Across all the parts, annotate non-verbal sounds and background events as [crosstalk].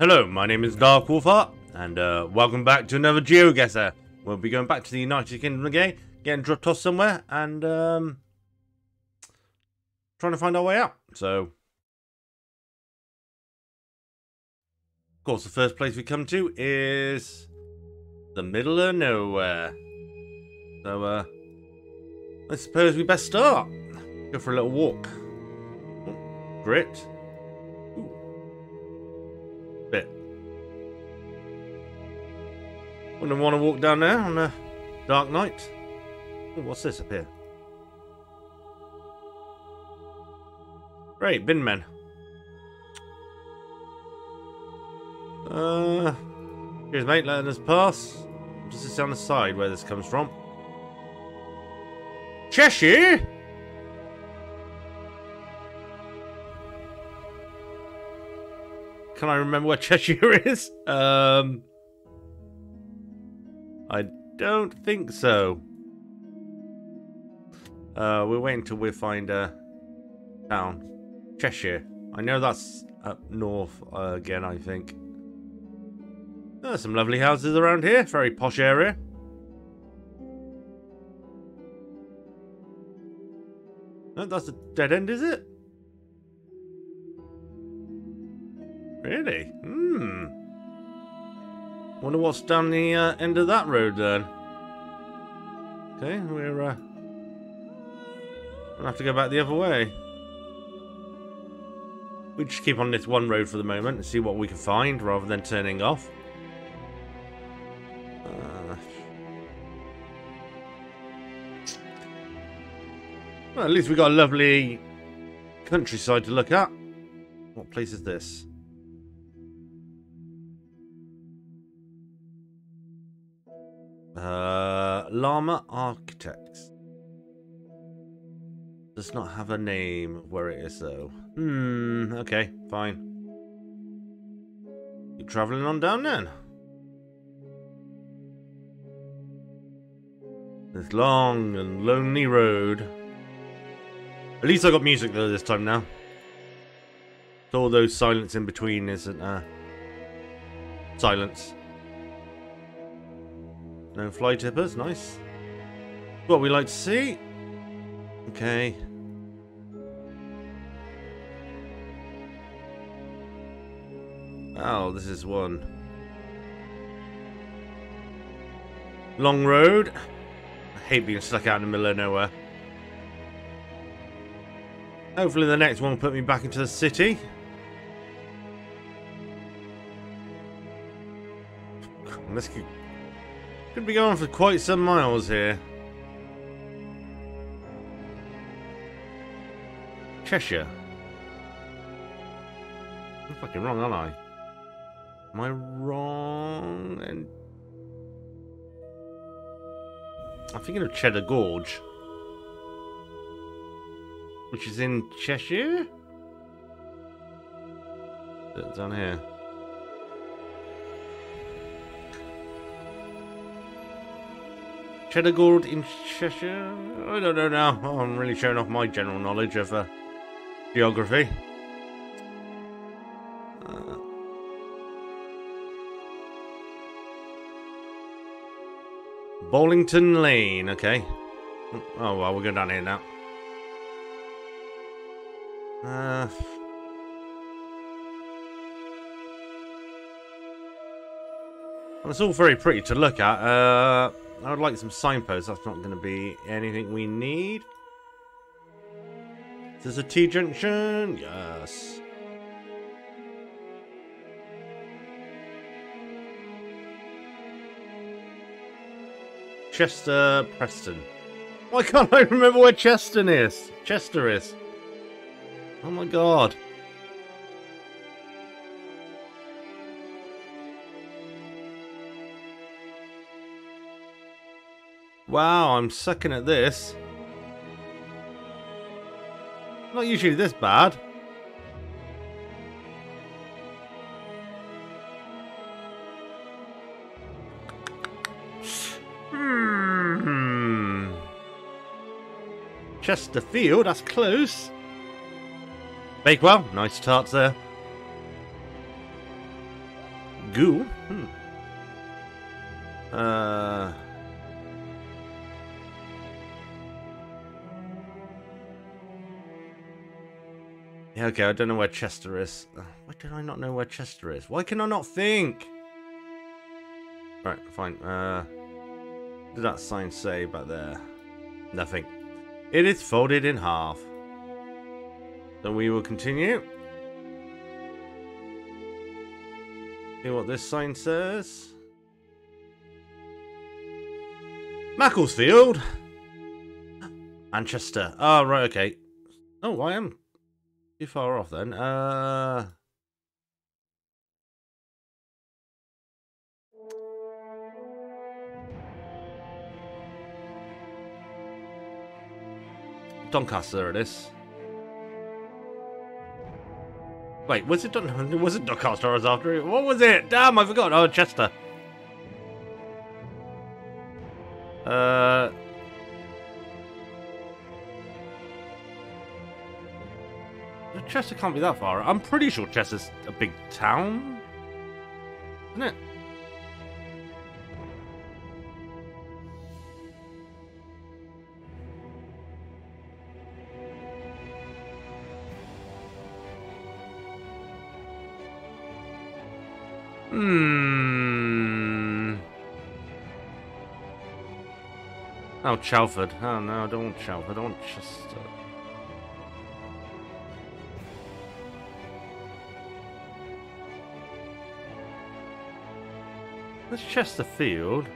Hello, my name is Dark Wolfheart, and uh, welcome back to another GeoGuessr. We'll be going back to the United Kingdom again, getting dropped off somewhere, and um, trying to find our way out. So, of course, the first place we come to is the middle of nowhere. So, uh, I suppose we best start. Go for a little walk. Oh, grit. Wouldn't want to walk down there on a dark night. Oh, what's this up here? Great, bin men. Uh, here's mate, letting us pass. Just this on the side where this comes from. Cheshire? Can I remember where Cheshire [laughs] is? Um, I don't think so. Uh, we're waiting till we find a town. Cheshire. I know that's up north uh, again, I think. There's some lovely houses around here. Very posh area. No, that's a dead end, is it? Really? Hmm. Wonder what's down the uh, end of that road then. Okay, we're uh, gonna have to go back the other way. We just keep on this one road for the moment and see what we can find rather than turning off. Uh, well, at least we got a lovely countryside to look at. What place is this? Uh, Llama Architects. Does not have a name where it is though. Hmm, okay, fine. Keep travelling on down then. This long and lonely road. At least I got music though this time now. So all those silence in between isn't uh silence. No fly tippers, nice. What we like to see. Okay. Oh, this is one. Long road. I hate being stuck out in the middle of nowhere. Hopefully the next one will put me back into the city. Could, could be going for quite some miles here. Cheshire. I'm fucking wrong, aren't I? Am I wrong? And I'm thinking of Cheddar Gorge, which is in Cheshire. Down here. Cheddar in Cheshire? I don't know now. I'm really showing off my general knowledge of uh, geography. Uh, Bollington Lane, okay. Oh, well, we're going down here now. Uh, well, it's all very pretty to look at. Uh, I would like some signposts. That's not going to be anything we need. Is this a T-junction? Yes. Chester Preston. Why can't I remember where Cheston is? Chester is. Oh my god. Wow, I'm sucking at this. Not usually this bad. Hmm. Chesterfield, that's close. Bakewell, nice tarts there. Goo. Hmm. Uh. Yeah, okay, I don't know where Chester is. Why did I not know where Chester is? Why can I not think? Right, fine. Uh, what did that sign say back there? Nothing. It is folded in half. Then we will continue. See what this sign says. Macclesfield. [gasps] Manchester. Oh, right, okay. Oh, I am too far off then. Uh... Doncaster it is. Wait, was it Don [laughs] was it Doncaster I was after it? What was it? Damn, I forgot. Oh, Chester. Chester can't be that far. I'm pretty sure Chester's a big town. Isn't it? Hmm. Oh, Chelford. Oh, no, I don't want Chelford. I want Chester. Let's Chesterfield.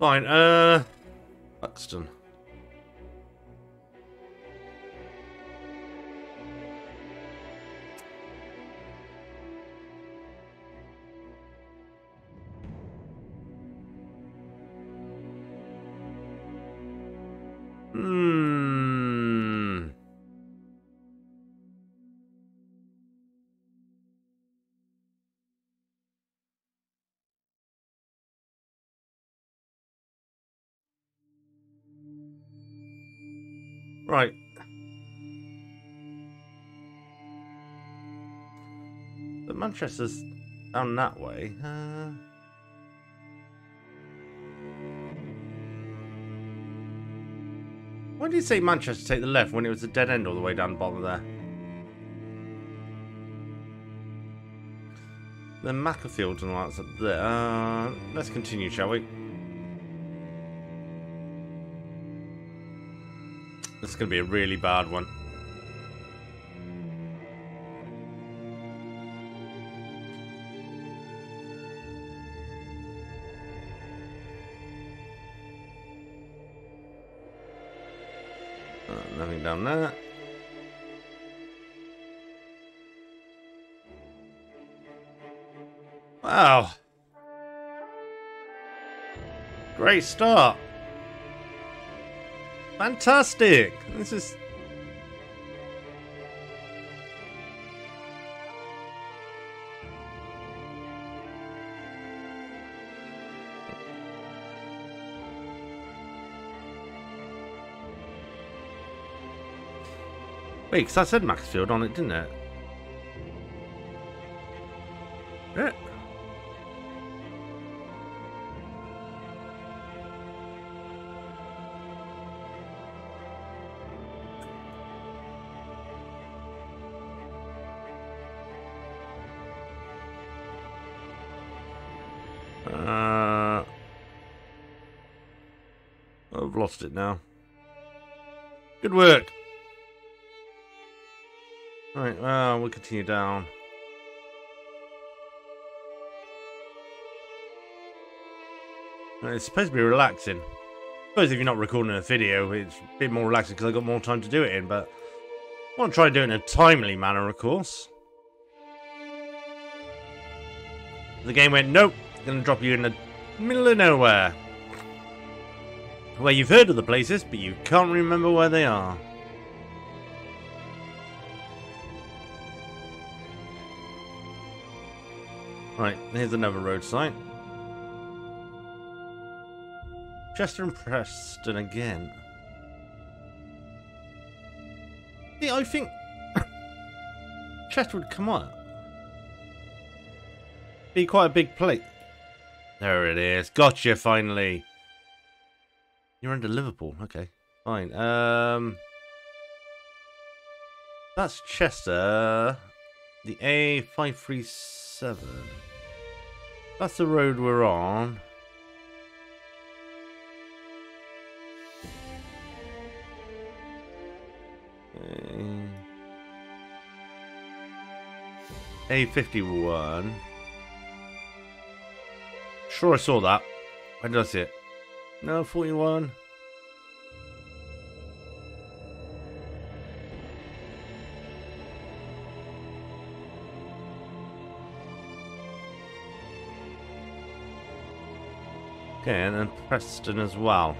Fine, uh... Manchester's down that way. Uh... Why did you say Manchester take the left when it was a dead end all the way down the bottom there? The Macclesfield and all that's up there. Uh, let's continue, shall we? This is going to be a really bad one. Wow. Great start. Fantastic! This is... Wait, because I said Maxfield on it, didn't it? Yeah. Uh, I've lost it now. Good work. Continue down. It's supposed to be relaxing. I suppose if you're not recording a video, it's a bit more relaxing because I've got more time to do it in, but I want to try and do it in a timely manner, of course. The game went, nope, gonna drop you in the middle of nowhere. Where you've heard of the places, but you can't remember where they are. Right, here's another road sign. Chester and Preston again. See, I think [coughs] Chester would come up. Be quite a big plate. There it is. Gotcha, finally. You're under Liverpool. Okay, fine. Um, That's Chester. The A537. That's the road we're on. Eh. A51. Sure, I saw that. When did I see it? No, 41. Okay, and then Preston as well.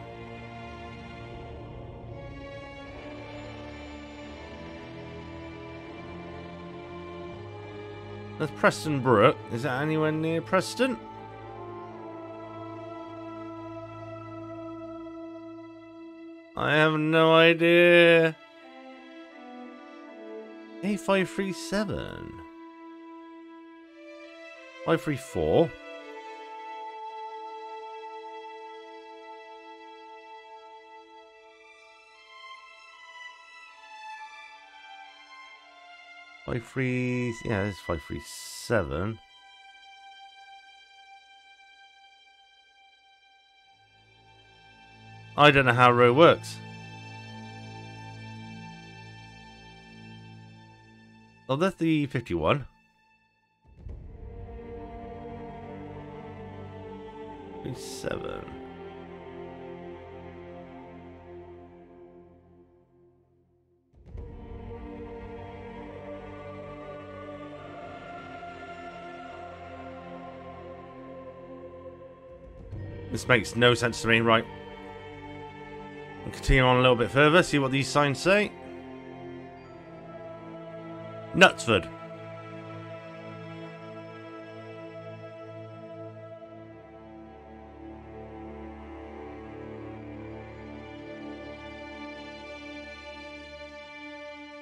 There's Preston Brook. Is that anywhere near Preston? I have no idea. A537. 534. Five three, yeah, it's five three seven. I don't know how row works. Oh, that's the fifty-one. Seven. This makes no sense to me. Right. We'll continue on a little bit further, see what these signs say. Knutsford.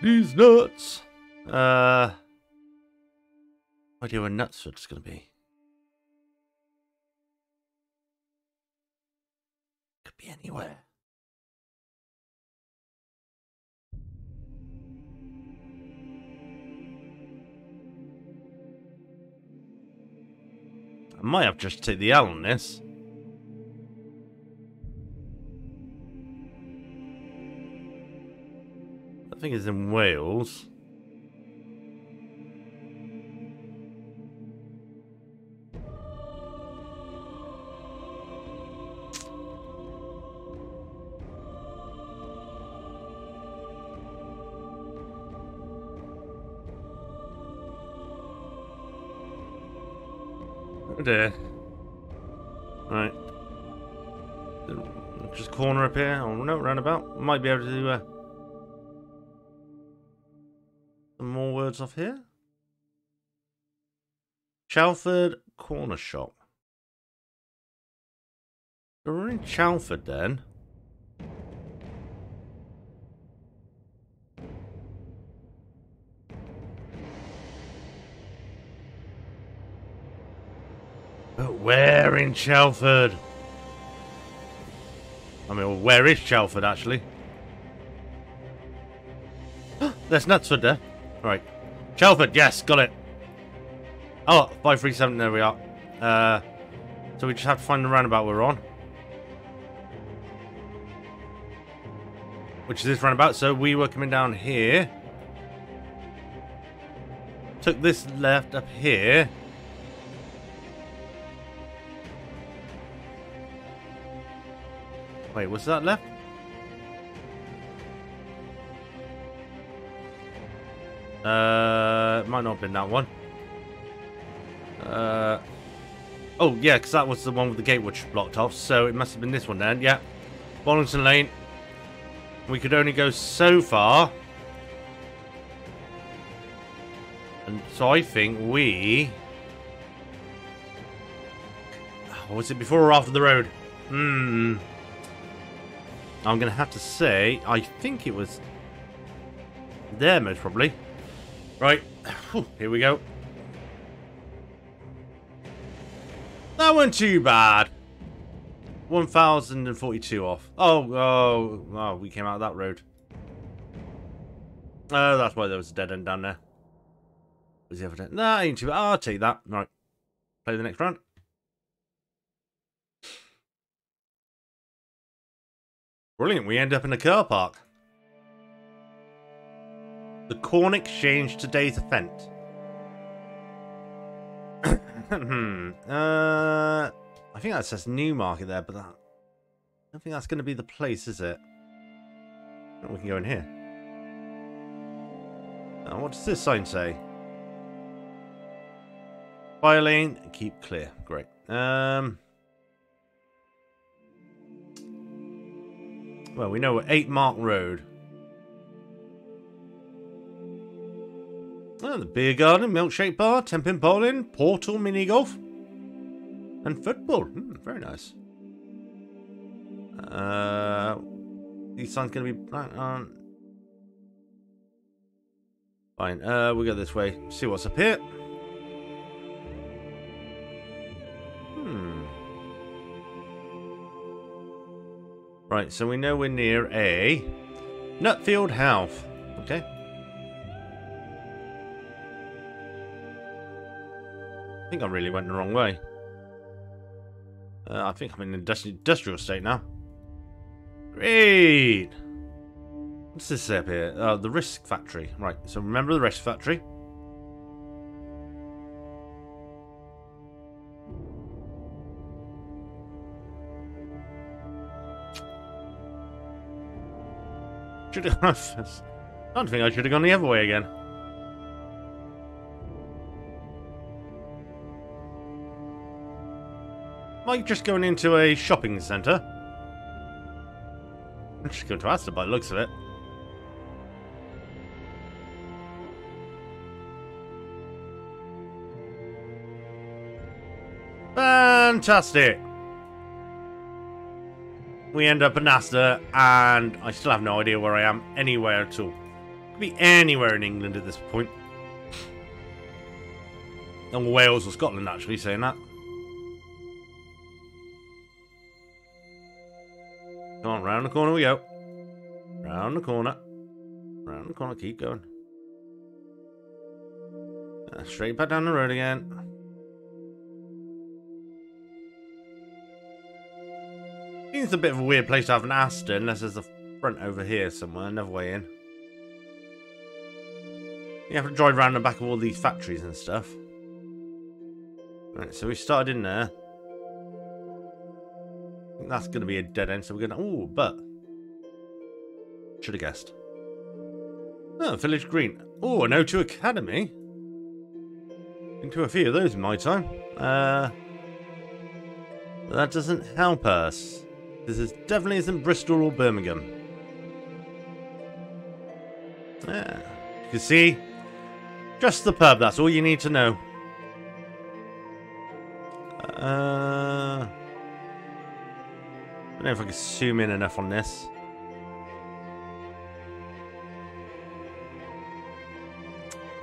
These nuts. Uh, idea where Knutsford's going to be. Be anywhere. I might have just take the L on this. I think it's in Wales. Dear. Right. Just corner up here. Oh no, roundabout. Might be able to do uh, some more words off here. Chelford Corner Shop. We're in Chelford then. Where in Chelford? I mean, where is Chelford actually? [gasps] There's Knutsford there. Right. Chelford, yes, got it. Oh, 537, there we are. Uh, so we just have to find the roundabout we're on. Which is this roundabout. So we were coming down here. Took this left up here. Wait, what's that left? Uh, might not have been that one. Uh, oh yeah, because that was the one with the gate which blocked off. So it must have been this one then. Yeah, Bollington Lane. We could only go so far, and so I think we. Was it before or after the road? Hmm. I'm going to have to say, I think it was There, most probably. Right. [sighs] Here we go. That wasn't too bad. 1,042 off. Oh, oh, oh, we came out of that road. Oh, that's why there was a dead end down there. Was the other dead? Nah, ain't too bad. I'll take that. Right. Play the next round. Brilliant. We end up in a car park. The Corn Exchange today's event. [coughs] hmm. uh, I think that says Newmarket there, but that, I don't think that's going to be the place, is it? Oh, we can go in here. Now, what does this sign say? Fire lane, keep clear. Great. Um. Well, we know we're 8 Mark Road. The beer garden, milkshake bar, ten-pin bowling, portal, mini golf, and football. Hmm, very nice. Uh, these signs gonna be black on. Fine. Uh, we go this way. See what's up here. Right, so we know we're near a Nutfield Health. Okay. I think I really went the wrong way. Uh, I think I'm in an industrial state now. Great! What's this up here? Uh, the Risk Factory. Right, so remember the Risk Factory. Should have. I [laughs] don't think I should have gone the other way again. Like just going into a shopping centre. I'm just going to Asda by the looks of it. Fantastic! We end up in Asda, and I still have no idea where I am anywhere at all. Could be anywhere in England at this point. And Wales or Scotland, actually, saying that. Come on, round the corner we go. Round the corner. Round the corner, keep going. Uh, straight back down the road again. Seems a bit of a weird place to have an Asda, unless there's a front over here somewhere, another way in. You have to drive around the back of all these factories and stuff. Right, so we started in there that's going to be a dead end, so we're going to... Oh, but... Should have guessed. Oh, Village Green. Oh, an O2 Academy. Into a few of those in my time. Uh, that doesn't help us. This is definitely isn't Bristol or Birmingham. Yeah. You can see, just the pub, that's all you need to know. Uh... I don't know if I can zoom in enough on this.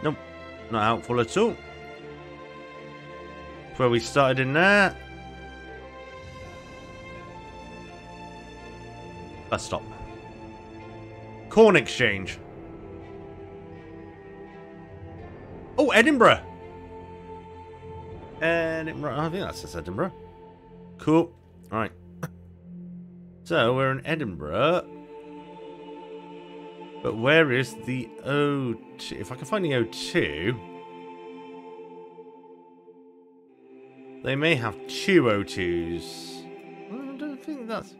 Nope, not helpful at all. where we started in there. Let's stop. Corn exchange. Oh, Edinburgh. Edinburgh. I think that's just Edinburgh. Cool. All right. [coughs] So, we're in Edinburgh. But where is the O2? If I can find the O2... They may have two O2s. I don't think that's...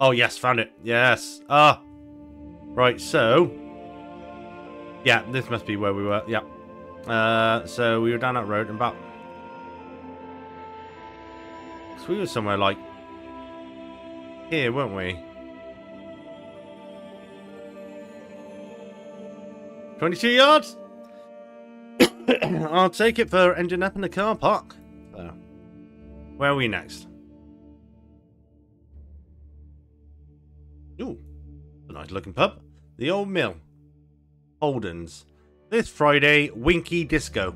Oh, yes, found it. Yes. Ah. Right, so... Yeah, this must be where we were. Yeah. Uh, so we were down that road and about we were somewhere like here, weren't we? 22 yards? [coughs] I'll take it for ending up in the car park. So, where are we next? Ooh, a nice looking pub. The Old Mill. Holden's. This Friday, Winky Disco.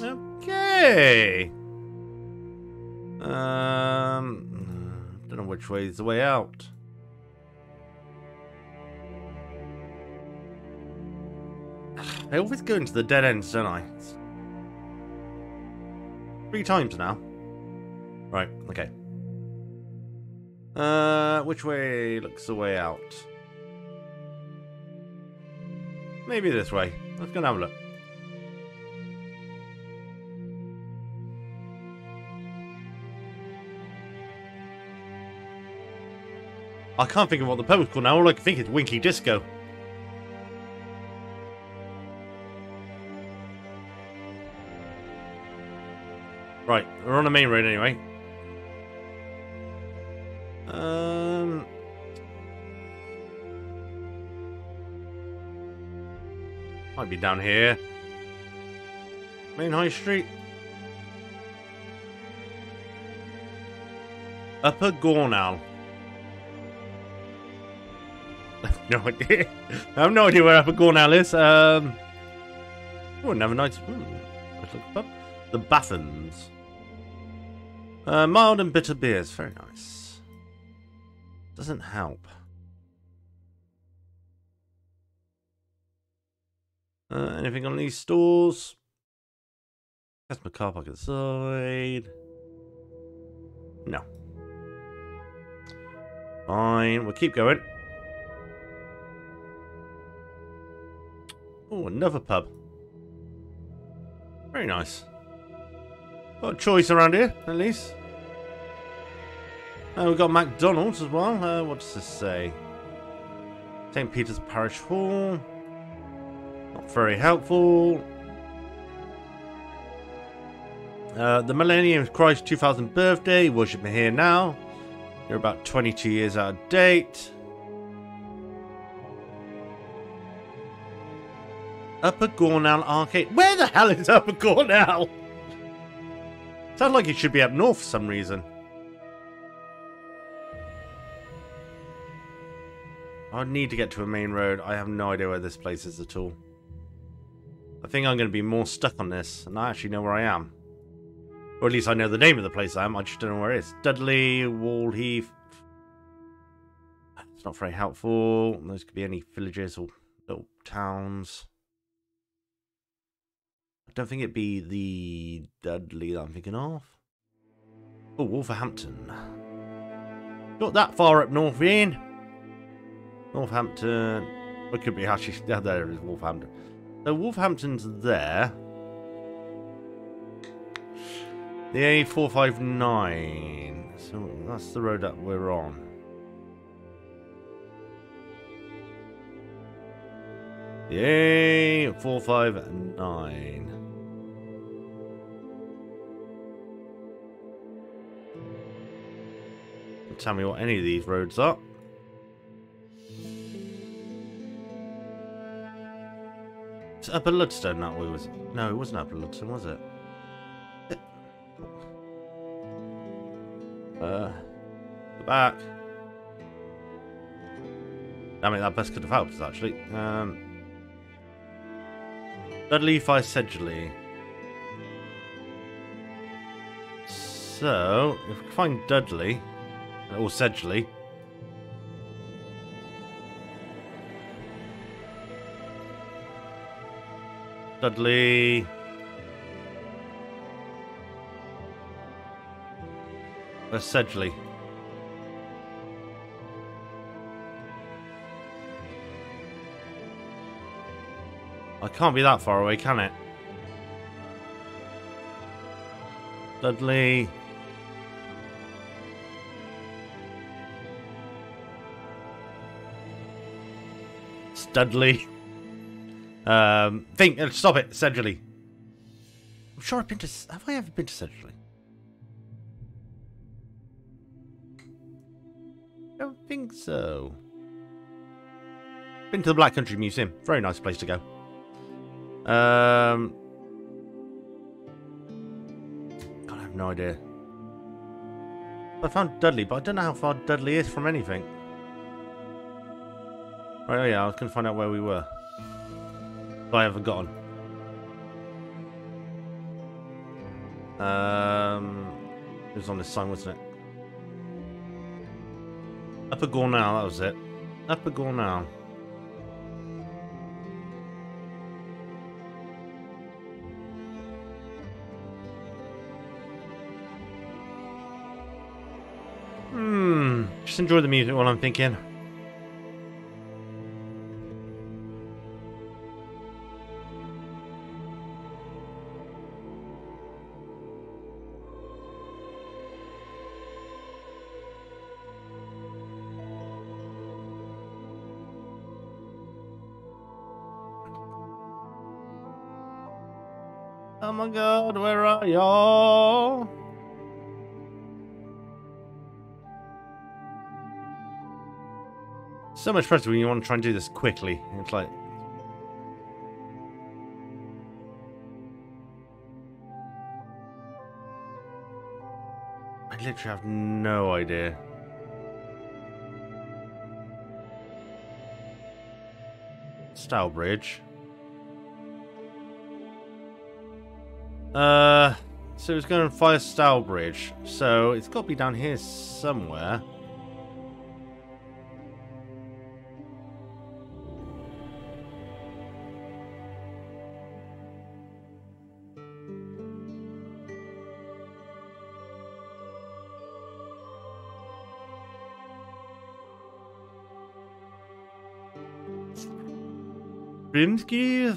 Okay. Um, don't know which way is the way out. [sighs] I always go into the dead ends, don't I? Three times now. Right, okay. Uh, which way looks the way out? Maybe this way. Let's go and have a look. I can't think of what the pub is called now. All I can think is Winky Disco. Right, we're on the main road anyway. Be down here. Main High Street. Upper Gornal. [laughs] no idea. I have no idea where Upper Gornal is. Um, oh, another nice. Hmm, let's look up. The Baffins. Uh, mild and bitter beers. Very nice. Doesn't help. Anything on these stores? Customer car park inside. No. Fine, we'll keep going. Oh, another pub. Very nice. Got a choice around here, at least. Uh, we've got McDonald's as well. Uh, what does this say? St. Peter's Parish Hall. Very helpful. Uh, the Millennium Christ 2000 birthday. Worship me here now. You're about 22 years out of date. Upper Gornal Arcade. Where the hell is Upper Gornal? Sounds like it should be up north for some reason. I need to get to a main road. I have no idea where this place is at all. I think I'm going to be more stuck on this, and I actually know where I am. Or at least I know the name of the place I am, I just don't know where it is. Dudley, Wall Heath. It's not very helpful. Those could be any villages or little towns I don't think it'd be the Dudley that I'm thinking of. Oh, Wolverhampton. Not that far up north, Ian. Northampton. It could be actually. Yeah, there is Wolverhampton. So Wolverhampton's there. The A459. So that's the road that we're on. The A459. tell me what any of these roads are. Upper Ludstone that way, was it? No, it wasn't Upper Ludstone, was it? Uh, back. I mean, that best could have helped us, actually. Um, Dudley Fi Sedgley. So, if we find Dudley... Or Sedgley. Dudley. Where's Sedgley? I can't be that far away, can it? Dudley. Dudley. [laughs] Um, think, uh, stop it, Sedgley. I'm sure I've been to. Have I ever been to Sedgley? Don't think so. Been to the Black Country Museum. Very nice place to go. Um, God, I have no idea. I found Dudley, but I don't know how far Dudley is from anything. Right, oh yeah, I was going to find out where we were. I have forgotten. Um, it was on this sign, wasn't it? Upper Gornal, that was it. Upper Gornal. Hmm, just enjoy the music while I'm thinking. Y'all? So much pressure when you want to try and do this quickly. It's like... I literally have no idea. Stourbridge. Uh, so it's going to fire Stourbridge. So it's got to be down here somewhere. Brimsky?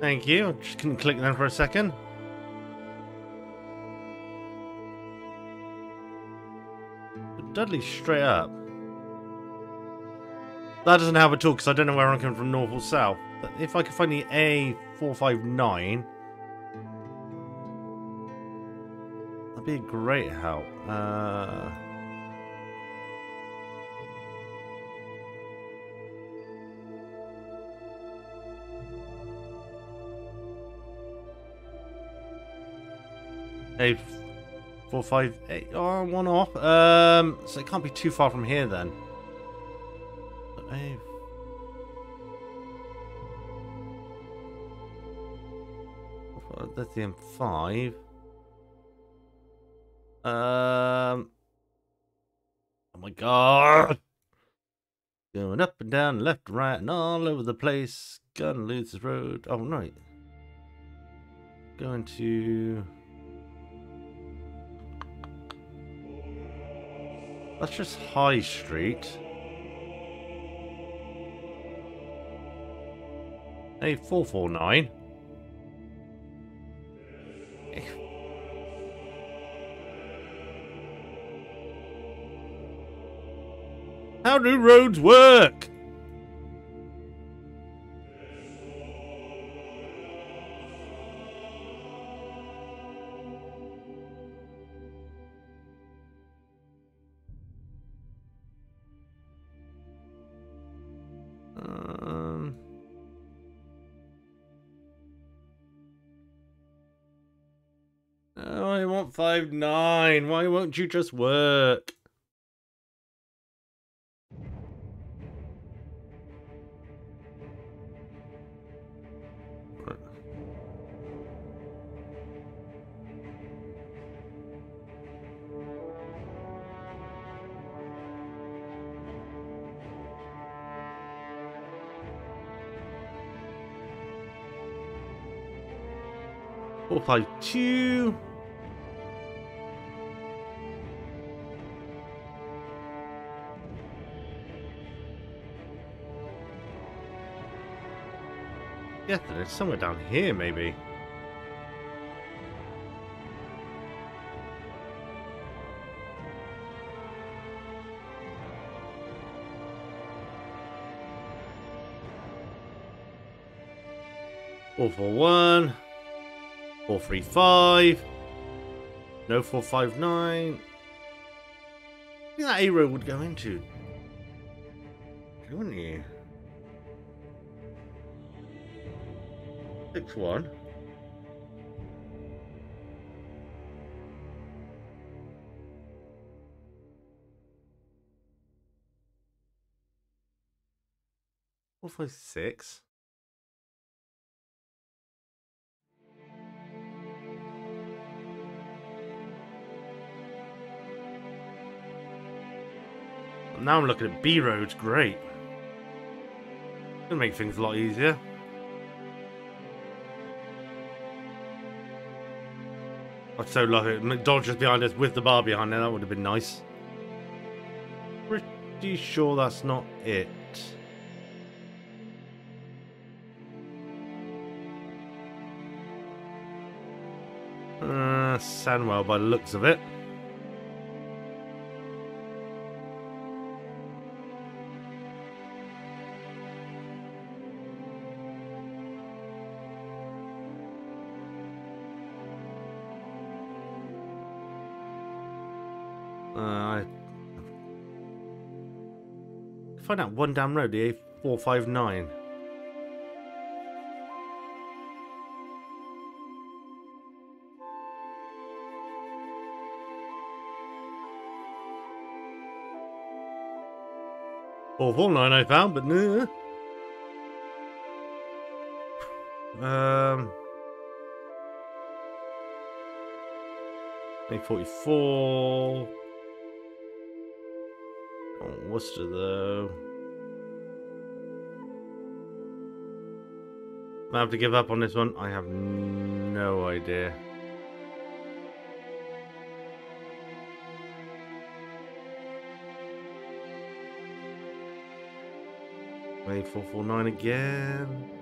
Thank you. Just can click them for a second. Dudley straight up. That doesn't help at all because I don't know where I'm coming from, north or south. But if I could find the A459, that'd be a great help. Uh... A four five eight. Oh, one off. Um, so it can't be too far from here then. A. That's the M5. Um. Oh my god! Going up and down, left, right, and all over the place. Lose this road. Oh, right. Going to. That's just High Street. A four four nine. How do roads work? Five nine. Why won't you just work? Four five two. Yeah, it's somewhere down here, maybe. Four four one, four three five, no four five nine. I think that arrow would go into, wouldn't you? 6 1. Four five six. Now I'm looking at B roads, great. Gonna make things a lot easier. I'd so love it. McDodger's behind us with the bar behind there, that would have been nice. Pretty sure that's not it. Uh, Sandwell by the looks of it. Find out one damn road, the A459. Four four nine I found, but no. Um, A forty four. Worcester, though. I have to give up on this one. I have no idea. Wait, 449 again.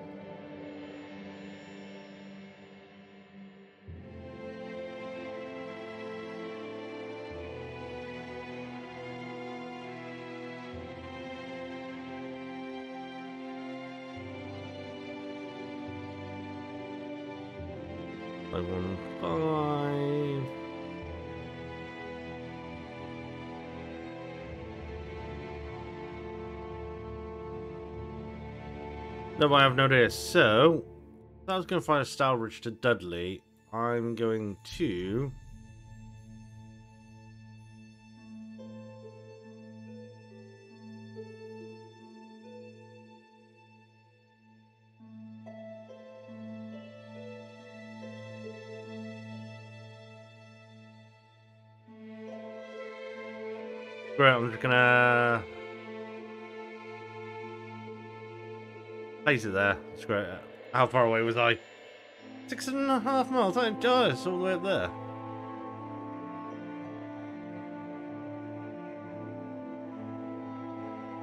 I have no idea. So, I was going to find a Stourbridge to Dudley. I'm going to... Great, I'm just gonna Place it there. It's great. How far away was I? Six and a half miles. I'm just all the way up there.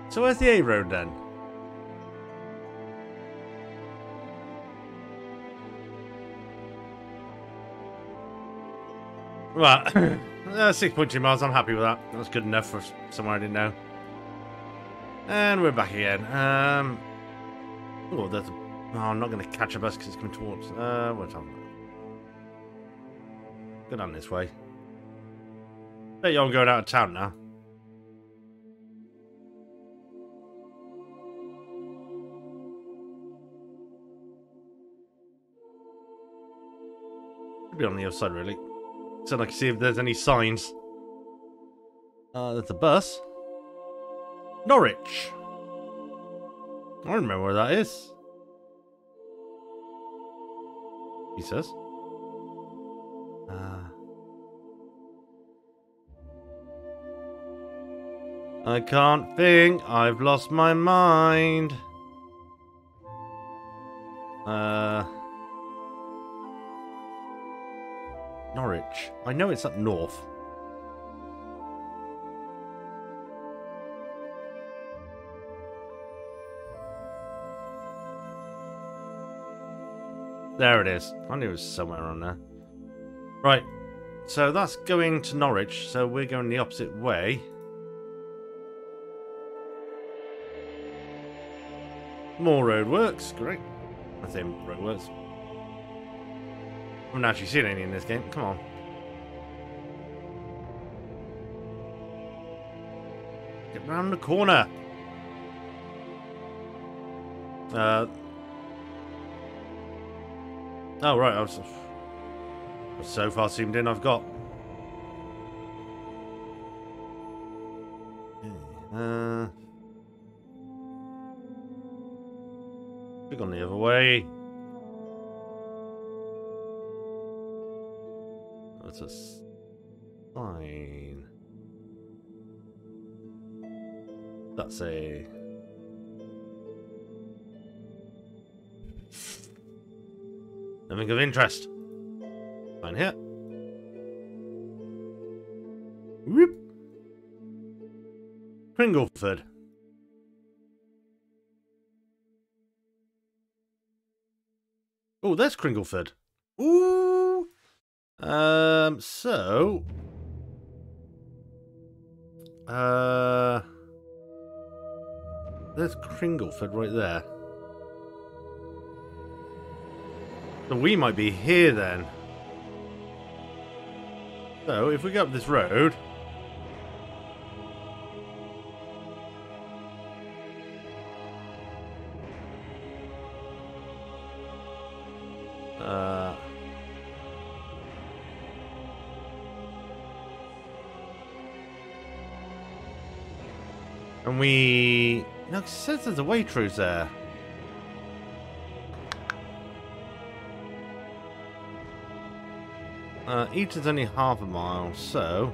So where's the A road then? Well, [coughs] uh, 6.2 miles, I'm happy with that. That's good enough for somewhere I didn't know. And we're back again. Um, Oh, a... Oh, I'm not going to catch a bus because it's coming towards... Uh, what's up? Go down this way. You I'm going out of town now. Could be on the other side, really. So I can see if there's any signs. Uh, there's a bus. Norwich. I don't remember where that is. He says. Uh, I can't think. I've lost my mind. Uh, Norwich. I know it's up north. There it is. I knew it was somewhere on there. Right. So that's going to Norwich. So we're going the opposite way. More road works. Great. I think road works. I haven't actually seen any in this game. Come on. Get round the corner. Uh. Oh, right. I was, so far seemed in I've got. Uh. We've gone the other way. That's a sign. That's a... Nothing of interest. Fine here. Whoop. Cringleford. Oh, there's Cringleford. Ooh. Um, so... Uh... There's Cringleford right there. So we might be here then. So, if we go up this road... Uh... And we... No, it says there's a Waitrose there. Uh, Eaton's only half a mile, so...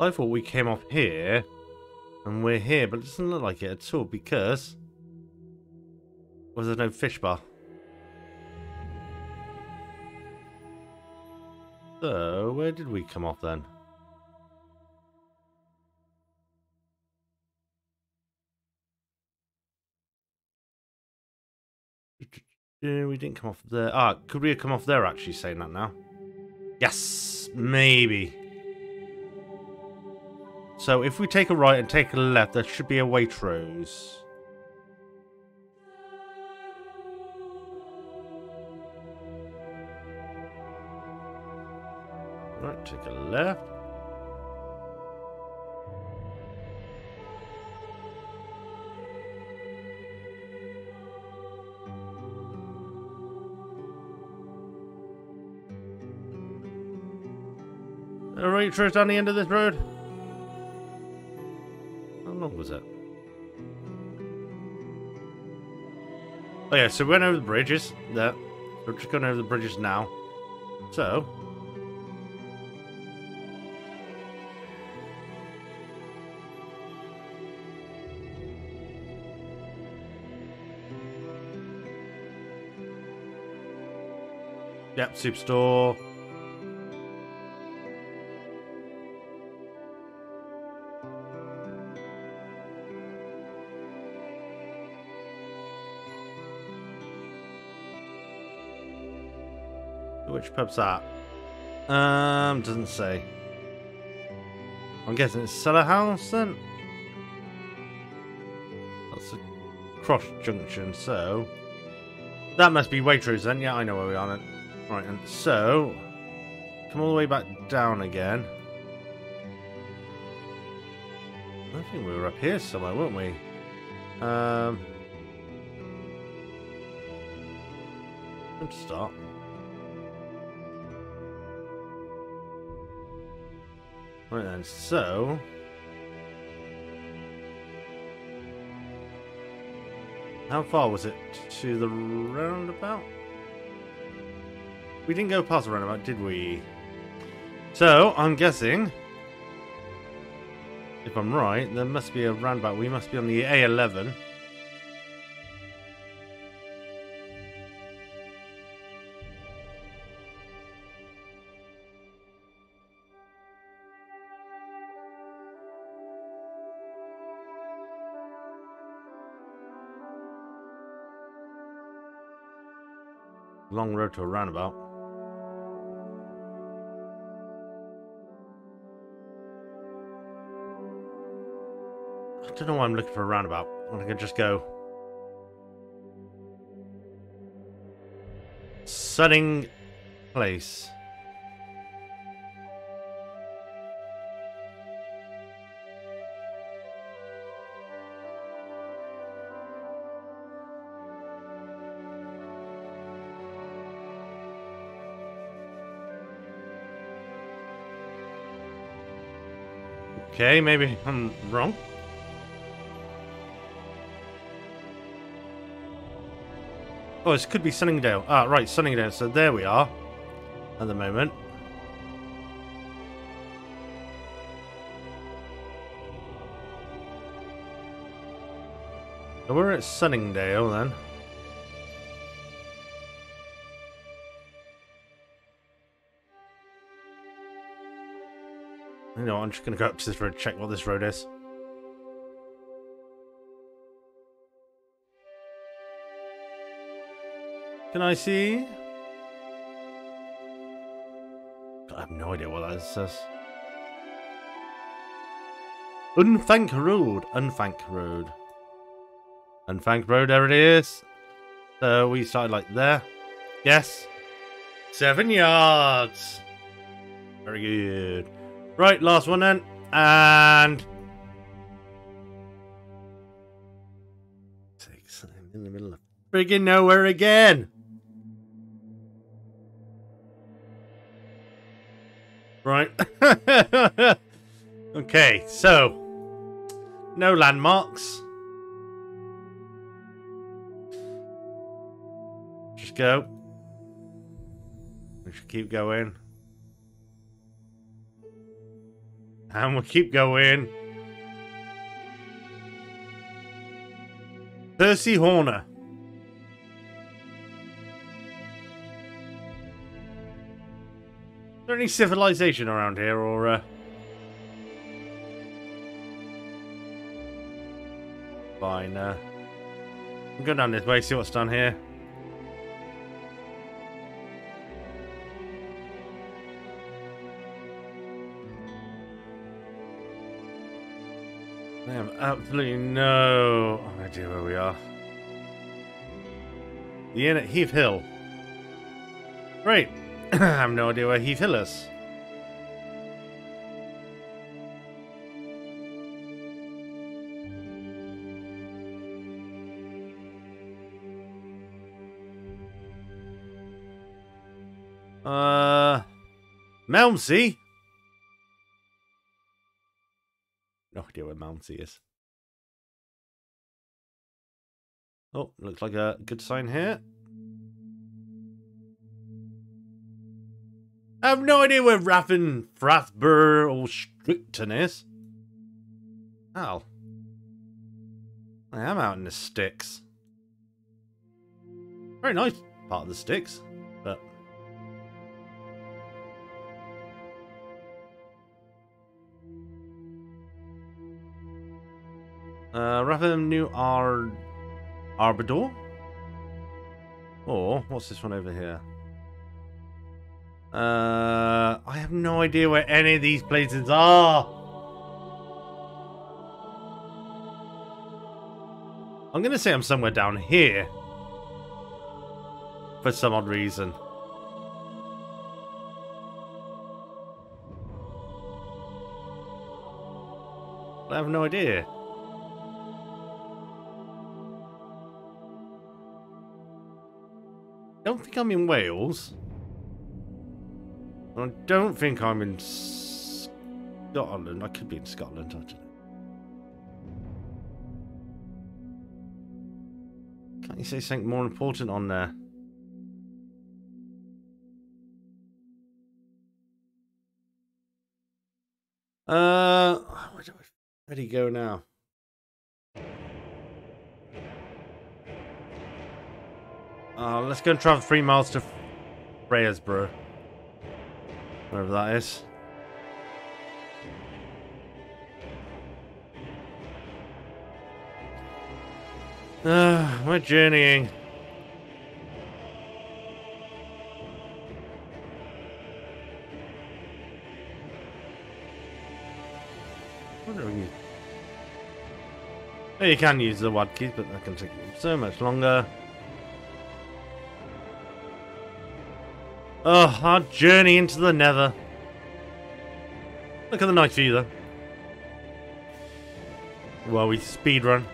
I thought we came off here, and we're here, but it doesn't look like it at all because... Was there no fish bar? So, where did we come off then? We didn't come off there. Ah, could we have come off there actually saying that now? Yes, maybe. So if we take a right and take a left, there should be a Waitrose. Left. A Waitrose down the end of this road. How long was that? Oh yeah, so we went over the bridges. There. We're just going over the bridges now. So, Yep, Superstore. Which pub's that? Um, doesn't say. I'm guessing it's Cellar House then? That's a cross junction, so... That must be Waitrose then. Yeah, I know where we are then. Right, and so... Come all the way back down again. I think we were up here somewhere, weren't we? Um... Good start. Right then, so... How far was it to the roundabout? We didn't go past the roundabout, did we? So, I'm guessing... If I'm right, there must be a roundabout. We must be on the A11. Long road to a roundabout. Don't know why I'm looking for a roundabout. I can just go. Sunning place. Okay, maybe I'm wrong. Oh, this could be Sunningdale. Ah, right, Sunningdale. So there we are at the moment. So we're at Sunningdale then. You know, I'm just going to go up to this road, check what this road is. Can I see? I have no idea what that says. Unthank Road. Unthank Road. Unthank Road, there it is. So we started like there. Yes. Seven yards. Very good. Right, last one then. And... Six. I'm in the middle of friggin' nowhere again. Right. [laughs] okay, so... No landmarks. Just go. We should keep going. And we'll keep going. Percy Horner. There any civilization around here, or... Uh... Fine, uh... I'll go down this way, see what's down here. I have absolutely no idea where we are. The inn at Heath Hill. Great. [coughs] I have no idea where Heath Hill is. Uh, Malmsey? No idea where Malmsey is. Oh, looks like a good sign here. I have no idea where Raffin, Frathbur, or Stricton is. Oh. I am out in the sticks. Very nice part of the sticks, but... Uh, Raffin New Ar... Arbador? Or, what's this one over here? Uh, I have no idea where any of these places are. I'm going to say I'm somewhere down here. For some odd reason. I have no idea. I don't think I'm in Wales. I don't think I'm in Scotland. I could be in Scotland. I don't know. Can't you say something more important on there? Uh, where do, I, you go now? Uh, let's go and travel three miles to Frayersborough. Wherever that is. Uh, we're journeying. You can use the WAD keys, but that can take so much longer. Oh, our journey into the nether. Look at the night view, though. While we speed run.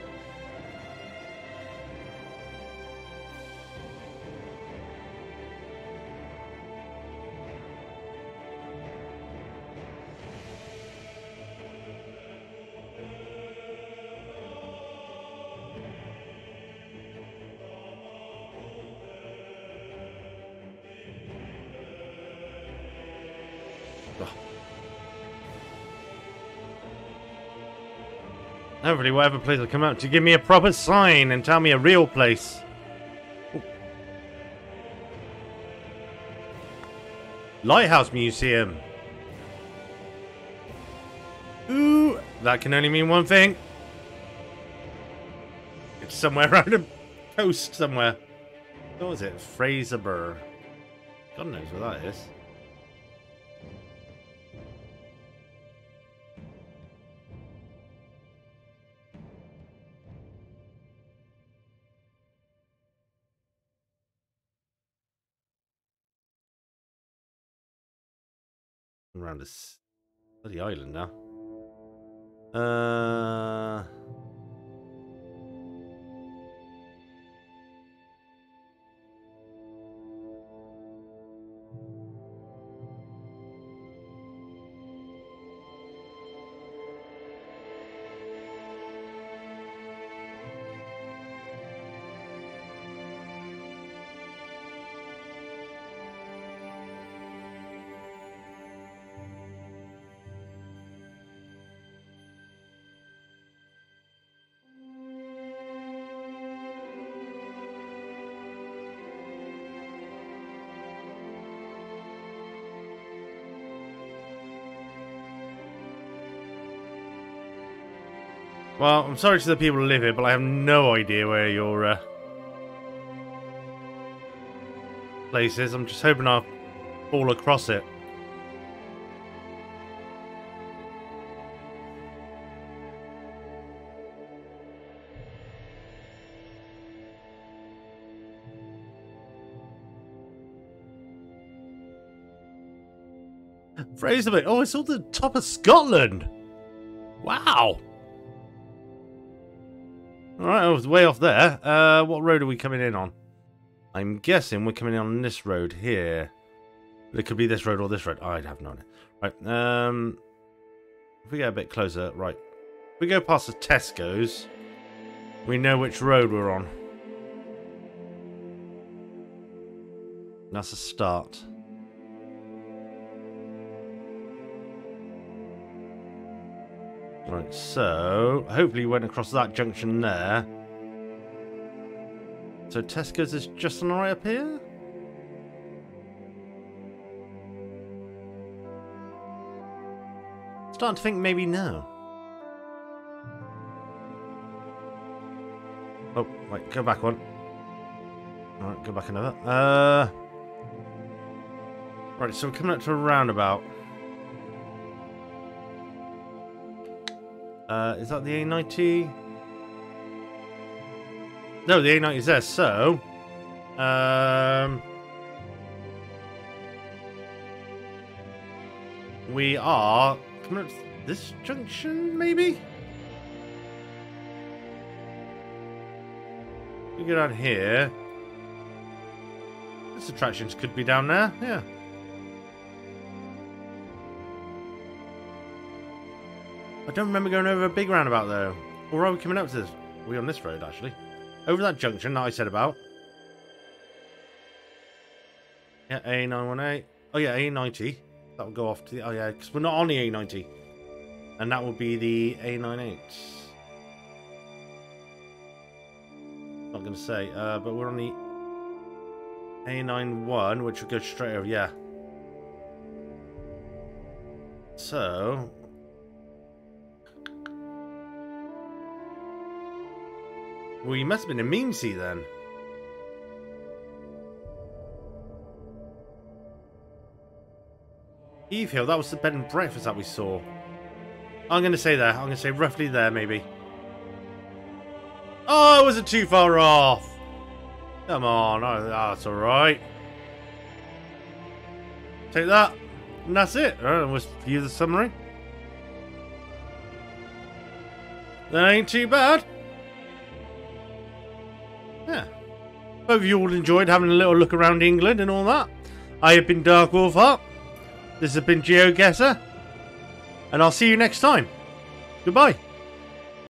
Hopefully whatever place I come out to give me a proper sign and tell me a real place. Ooh. Lighthouse Museum. Ooh, that can only mean one thing. It's somewhere [laughs] around a coast somewhere. What was it? Fraserburgh. God knows where that is. Around this bloody island now. Uh... Well, I'm sorry to the people who live here, but I have no idea where your uh, place is. I'm just hoping I'll fall across it. Fraser, oh, it's all the top of Scotland. Alright, I was way off there. Uh, what road are we coming in on? I'm guessing we're coming in on this road here. But It could be this road or this road. I'd have known it. Right, um... If we get a bit closer, right. If we go past the Tesco's, we know which road we're on. That's a start. Right, so hopefully we went across that junction there. So Tesco's is just on the right up here? Starting to think maybe no. Oh, wait, go back one. Alright, go back another. Uh, right, so we're coming up to a roundabout. Uh, is that the A90? No, the A90 is there. So, um, we are coming up to this junction, maybe. We go down here. This attractions could be down there. Yeah. I don't remember going over a big roundabout though. Or are we coming up to this? Are we on this road actually? Over that junction that I said about. Yeah, A918. Oh yeah, A90. That will go off to the... Oh yeah, because we're not on the A90. And that will be the A98. Not going to say, uh, but we're on the A91, which will go straight over, yeah. So, Well, you must have been in Meansea then. Eve Hill, that was the bed and breakfast that we saw. I'm going to say there. I'm going to say roughly there, maybe. Oh, I wasn't too far off. Come on. Oh, that's all right. Take that. And that's it. Right, let's view the summary. That ain't too bad. Hope you all enjoyed having a little look around England and all that. I have been Dark WolfHeart. This has been GeoGuessr. And I'll see you next time. Goodbye.